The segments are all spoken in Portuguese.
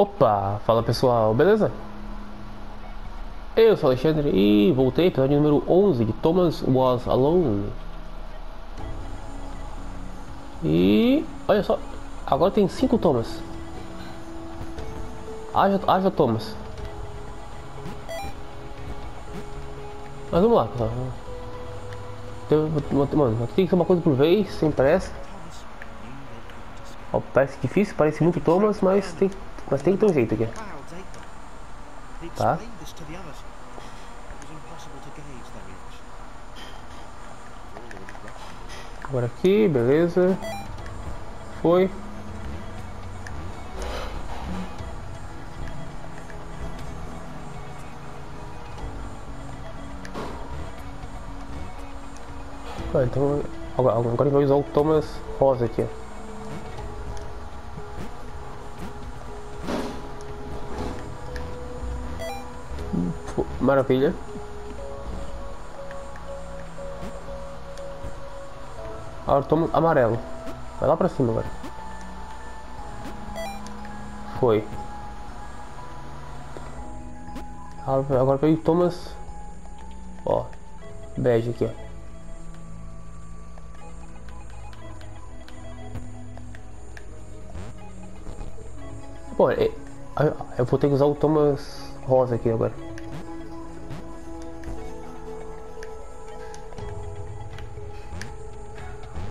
Opa, fala pessoal, beleza? Eu sou Alexandre e voltei para o número 11 de Thomas Was Alone. E olha só, agora tem 5 Thomas. Haja, haja Thomas. Mas vamos lá, pessoal. Mano, tem que ser uma coisa por vez, sem pressa. Parece difícil, parece muito Thomas, mas tem, mas tem que ter um jeito aqui. Tá? Agora aqui, beleza. Foi. Ah, então agora, agora vai usar o Thomas Rosa aqui. Maravilha. Agora toma amarelo. Vai lá pra cima agora. Foi. Agora veio Thomas. Ó. Bege aqui, ó. Pô, é, eu vou ter que usar o Thomas rosa aqui agora.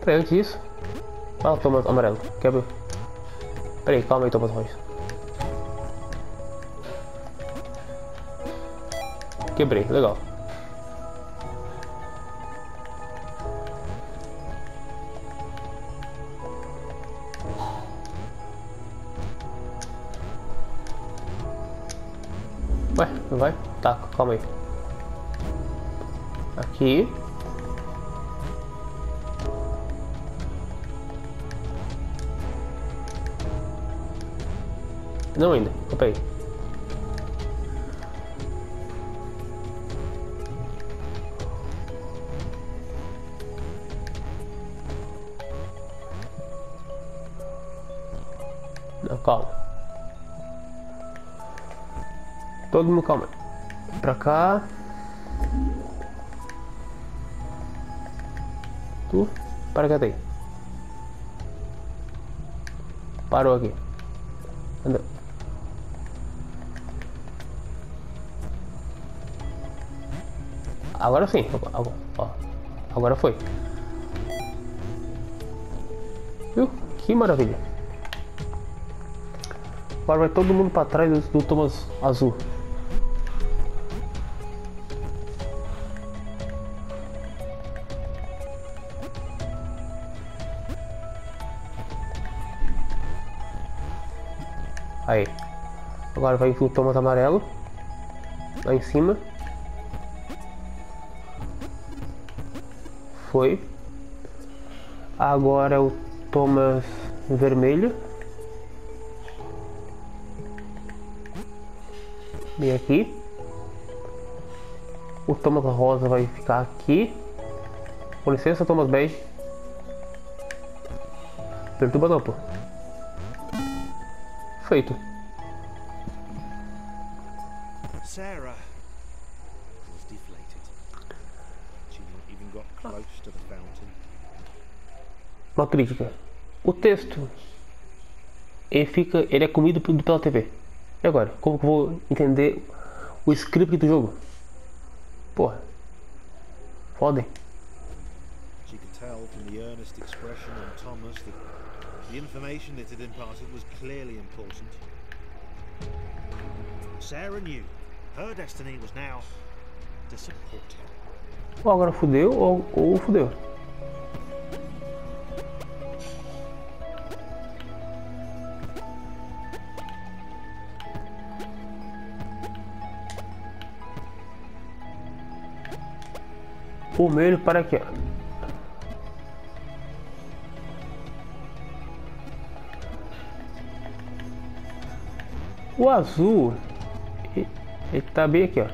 Peraí, antes disso. Ah, Thomas amarelo. Quebra. Peraí, calma aí, Thomas rosa. Quebrei, legal. Vai? Tá, calma aí. Aqui. Não ainda, opa aí. Não, calma. Todo mundo calma. Pra cá. Tu, para cá daí. Parou aqui. Anda. Agora sim. Ó, agora foi. Viu? Que maravilha. Agora vai todo mundo para trás do, do Thomas Azul. Aí. Agora vai o Thomas amarelo. Lá em cima. Foi. Agora é o Thomas vermelho. Bem aqui. O Thomas rosa vai ficar aqui. Com licença, Thomas bege. Perturba não, pô. Feito. Sarah was deflated. She even got close to the fountain. Uma crítica. O texto ele fica, ele é comido pela TV. E agora, como que eu vou entender o script do jogo? Porra. Fodem. She could tell from the earnest expression on Thomas that the information it had imparted was clearly important. Sarah knew her destiny was now to support him. Ou agora fudeu ou, ou fudeu. O vermelho para aqui, ó. O azul, ele, tá bem aqui, ó.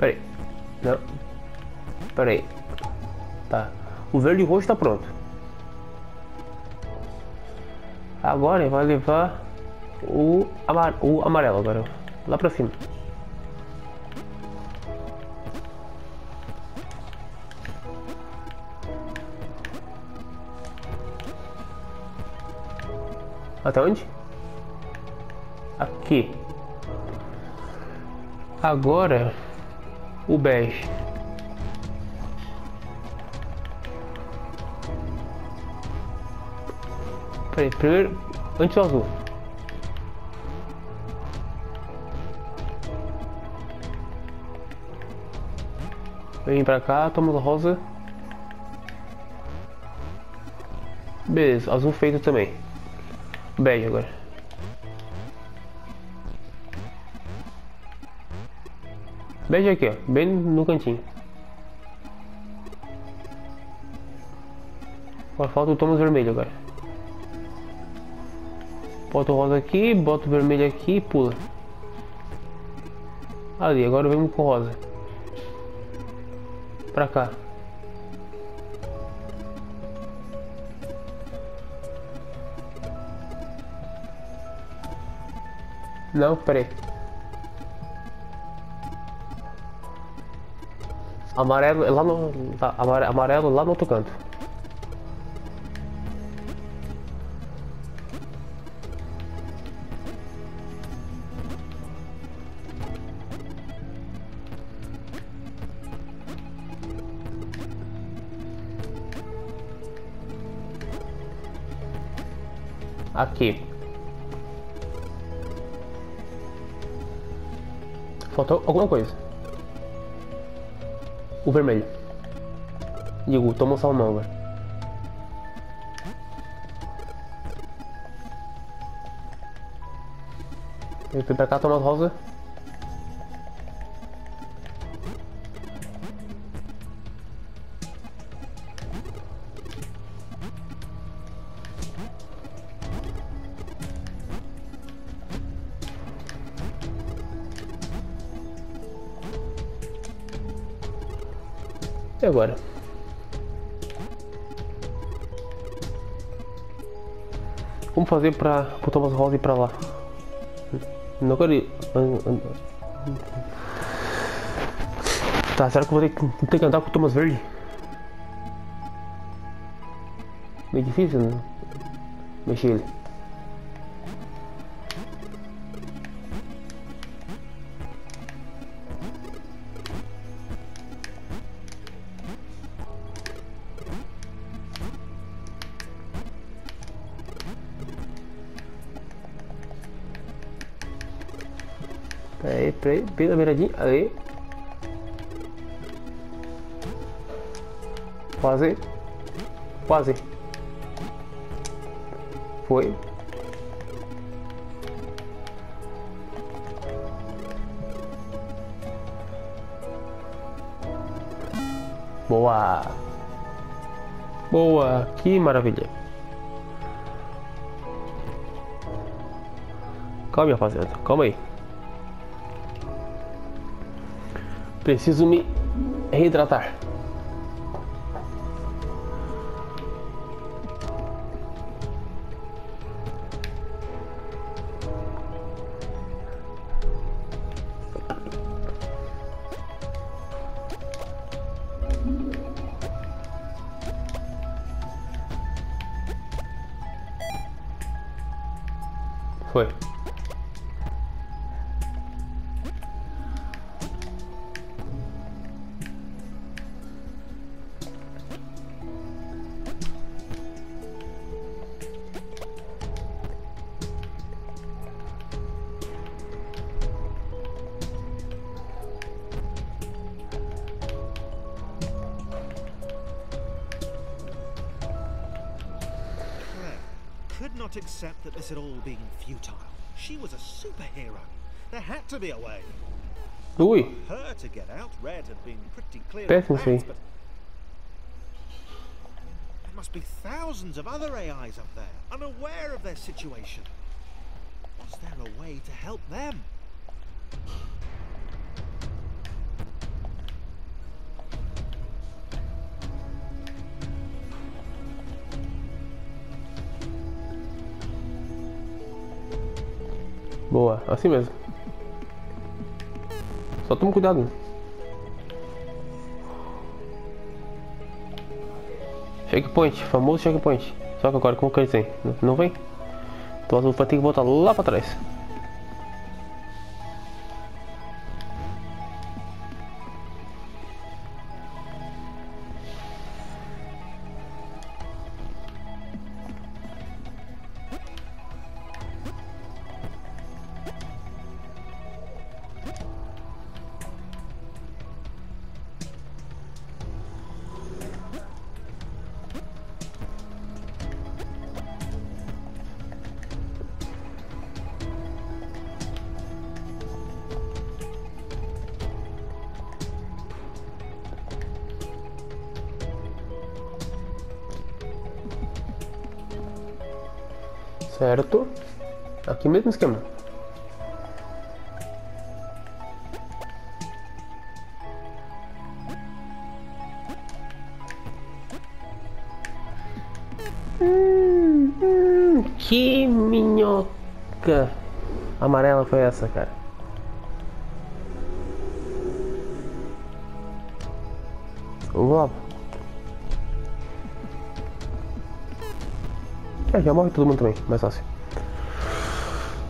Peraí. Não. Peraí. Tá. O verde e roxo está pronto. Agora ele vai levar o, amar o amarelo agora. Lá pra cima. Até onde? Aqui. Agora o bege. Peraí, primeiro antes o azul. Vem pra cá, toma o rosa. Beleza, azul feito também. Bege agora. Bege aqui, ó, bem no cantinho. Agora falta o Thomas vermelho agora. Bota o rosa aqui, bota o vermelho aqui e pula. Ali, agora vem com o rosa. Pra cá. Não, peraí. Amarelo é lá no. Tá, amarelo lá no outro canto. Aqui. Faltou alguma coisa. O vermelho. Digo, toma o salmão agora. Ele foi pra cá tomar rosa. E agora? Como fazer para o Thomas Rosa ir para lá? Não quero ir. Tá, será que eu vou ter que, ter que andar com o Thomas Verde? Meio difícil, né? Mexer ele. Aí, peraí, na beiradinha. Aí. Quase. Quase. Foi. Boa. Boa. Que maravilha. Calma, rapaziada. Calma aí. Preciso me reidratar. Foi. Not accept that this had all been futile. She was a superhero. There had to be a way. Ui, Her to get out, Red had been pretty clear of that, but there must be thousands of other AIs up there, unaware of their situation. Was there a way to help them? Boa, assim mesmo. Só toma cuidado. Checkpoint, famoso checkpoint. Só que agora como que eles têm? Não vem? Então vai ter que voltar lá pra trás. Certo. Aqui mesmo esquema. Hum, hum, que minhoca amarela foi essa, cara? Vamos É, já morre todo mundo também, mais fácil.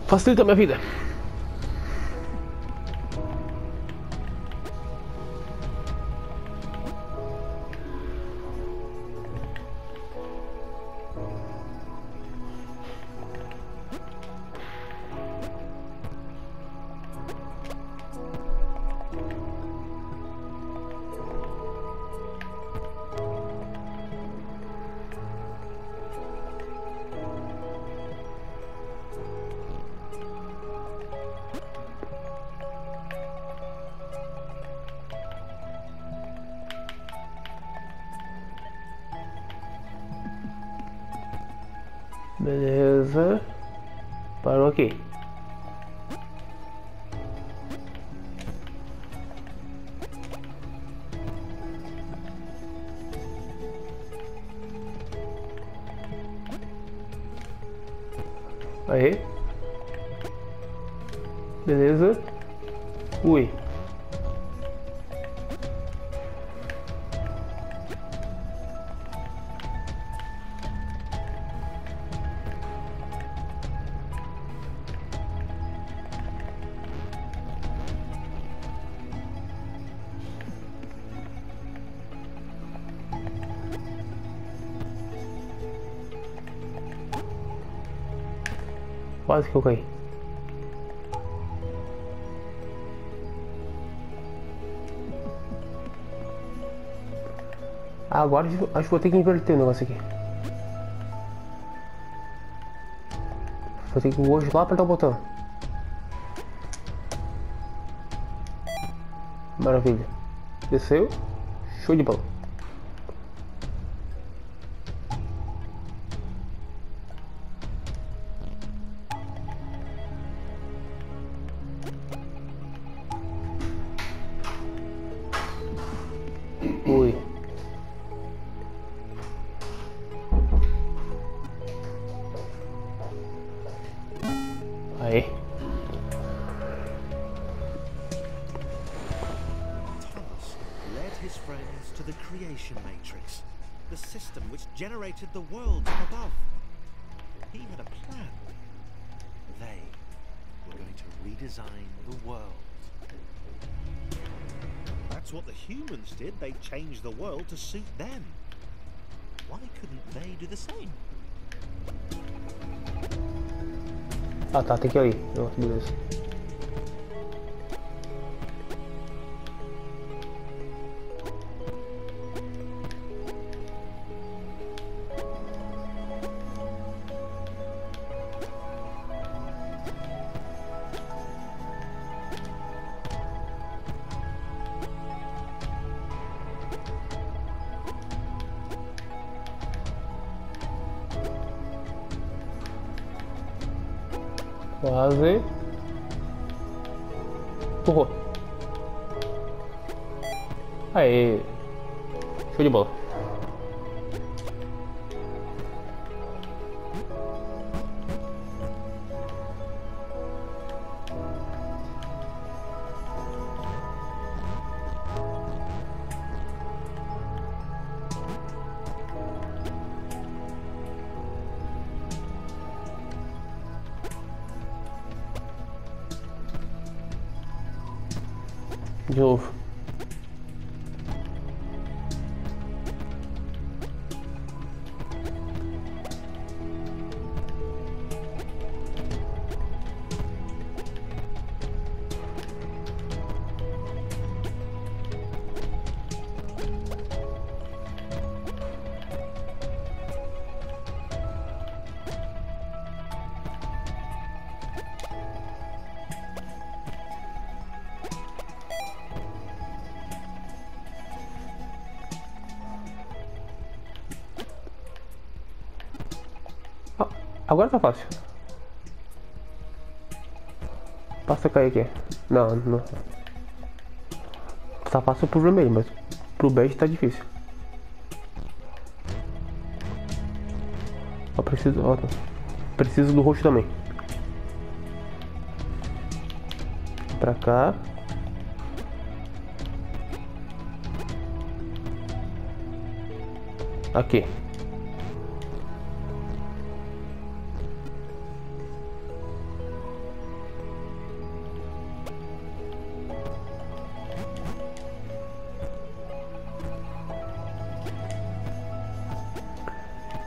Facilita a minha vida. Beleza. Parou aqui. Aí. Beleza. Ui. Quase que eu caí. Agora acho que vou ter que inverter o negócio aqui. Vou ter que ir hoje lá apertar o botão. Maravilha. Desceu. Show de bola. The system which generated the world from above. He had a plan. They were going to redesign the world. That's what the humans did. They changed the world to suit them. Why couldn't they do the same? Ah tá, tem que ir. Nossa, beleza. Quase. Empurrou. Aê. Show de bola. De agora tá fácil. Passa cair aqui. Não, não. Tá fácil pro vermelho, mas pro bege tá difícil. Ó, preciso, ó, preciso do roxo também. Pra cá. Aqui.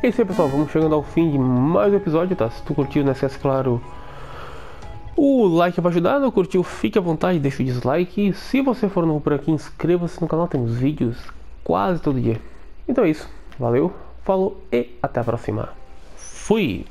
É isso aí pessoal, vamos chegando ao fim de mais um episódio, tá? Se tu curtiu, não esquece, claro, o like para ajudar, não curtiu, fique à vontade, deixa o dislike. E se você for novo por aqui, inscreva-se no canal, temos vídeos quase todo dia. Então é isso, valeu, falou e até a próxima. Fui!